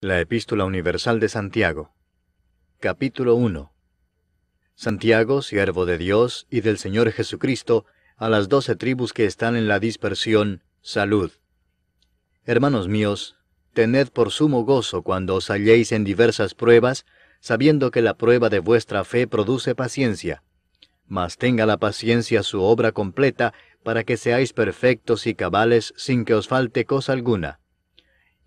La Epístola Universal de Santiago Capítulo 1 Santiago, siervo de Dios y del Señor Jesucristo, a las doce tribus que están en la dispersión, salud. Hermanos míos, tened por sumo gozo cuando os halléis en diversas pruebas, sabiendo que la prueba de vuestra fe produce paciencia. Mas tenga la paciencia su obra completa, para que seáis perfectos y cabales sin que os falte cosa alguna.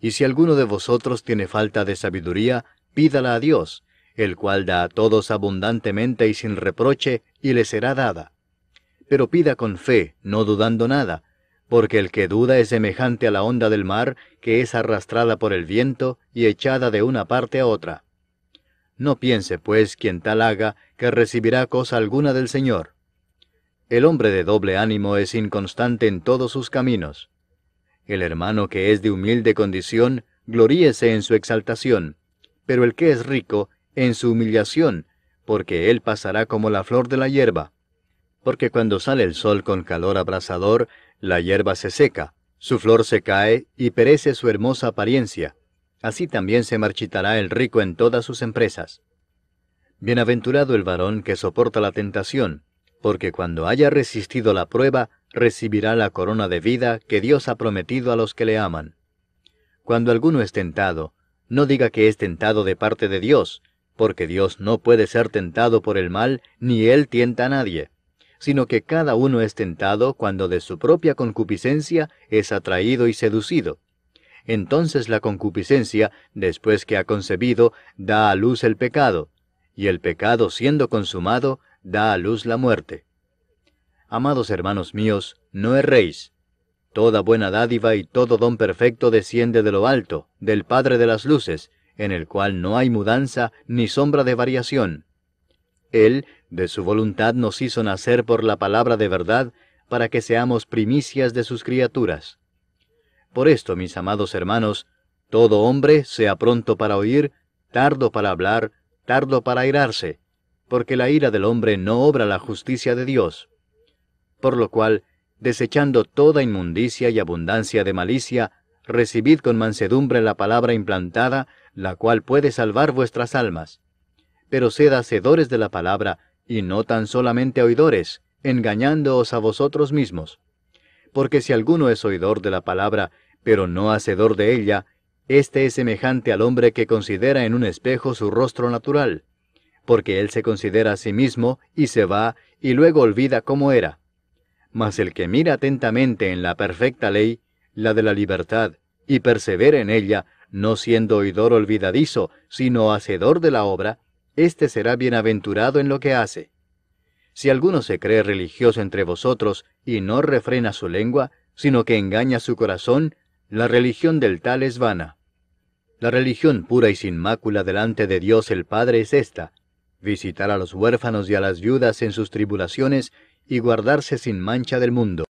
Y si alguno de vosotros tiene falta de sabiduría, pídala a Dios, el cual da a todos abundantemente y sin reproche, y le será dada. Pero pida con fe, no dudando nada, porque el que duda es semejante a la onda del mar, que es arrastrada por el viento y echada de una parte a otra. No piense, pues, quien tal haga, que recibirá cosa alguna del Señor. El hombre de doble ánimo es inconstante en todos sus caminos. El hermano que es de humilde condición, gloríese en su exaltación, pero el que es rico, en su humillación, porque él pasará como la flor de la hierba. Porque cuando sale el sol con calor abrasador, la hierba se seca, su flor se cae y perece su hermosa apariencia. Así también se marchitará el rico en todas sus empresas. Bienaventurado el varón que soporta la tentación, porque cuando haya resistido la prueba, recibirá la corona de vida que Dios ha prometido a los que le aman. Cuando alguno es tentado, no diga que es tentado de parte de Dios, porque Dios no puede ser tentado por el mal, ni Él tienta a nadie, sino que cada uno es tentado cuando de su propia concupiscencia es atraído y seducido. Entonces la concupiscencia, después que ha concebido, da a luz el pecado, y el pecado siendo consumado, da a luz la muerte. Amados hermanos míos, no erréis. Toda buena dádiva y todo don perfecto desciende de lo alto, del Padre de las Luces, en el cual no hay mudanza ni sombra de variación. Él, de su voluntad, nos hizo nacer por la palabra de verdad, para que seamos primicias de sus criaturas. Por esto, mis amados hermanos, todo hombre sea pronto para oír, tardo para hablar, tardo para airarse, porque la ira del hombre no obra la justicia de Dios por lo cual, desechando toda inmundicia y abundancia de malicia, recibid con mansedumbre la palabra implantada, la cual puede salvar vuestras almas. Pero sed hacedores de la palabra, y no tan solamente oidores, engañándoos a vosotros mismos. Porque si alguno es oidor de la palabra, pero no hacedor de ella, éste es semejante al hombre que considera en un espejo su rostro natural, porque él se considera a sí mismo y se va y luego olvida cómo era. Mas el que mira atentamente en la perfecta ley, la de la libertad, y persevera en ella, no siendo oidor olvidadizo, sino hacedor de la obra, éste será bienaventurado en lo que hace. Si alguno se cree religioso entre vosotros y no refrena su lengua, sino que engaña su corazón, la religión del tal es vana. La religión pura y sin mácula delante de Dios el Padre es esta, visitar a los huérfanos y a las viudas en sus tribulaciones y guardarse sin mancha del mundo.